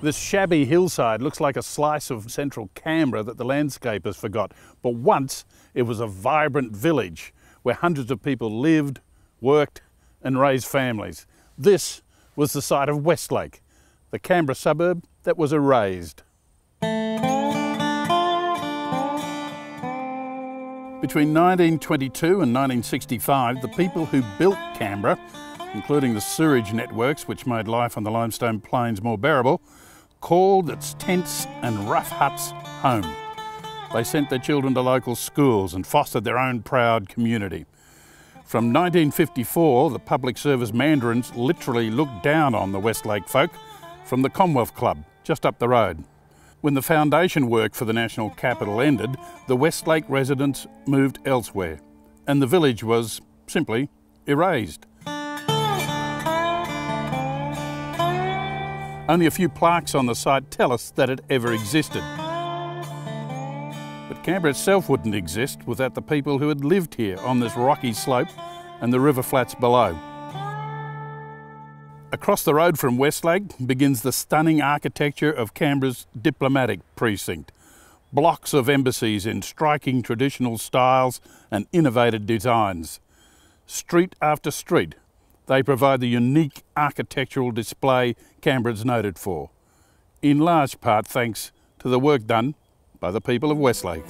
This shabby hillside looks like a slice of central Canberra that the landscapers forgot. But once it was a vibrant village where hundreds of people lived, worked, and raised families. This was the site of Westlake, the Canberra suburb that was erased. Between 1922 and 1965, the people who built Canberra, including the sewerage networks which made life on the limestone plains more bearable, called its tents and rough huts home. They sent their children to local schools and fostered their own proud community. From 1954, the public service mandarins literally looked down on the Westlake folk from the Commonwealth Club just up the road. When the foundation work for the national capital ended, the Westlake residents moved elsewhere, and the village was simply erased. Only a few plaques on the site tell us that it ever existed. But Canberra itself wouldn't exist without the people who had lived here on this rocky slope and the river flats below. Across the road from Westlake begins the stunning architecture of Canberra's diplomatic precinct. Blocks of embassies in striking traditional styles and innovative designs. Street after street they provide the unique architectural display Canberra's noted for, in large part thanks to the work done by the people of Westlake.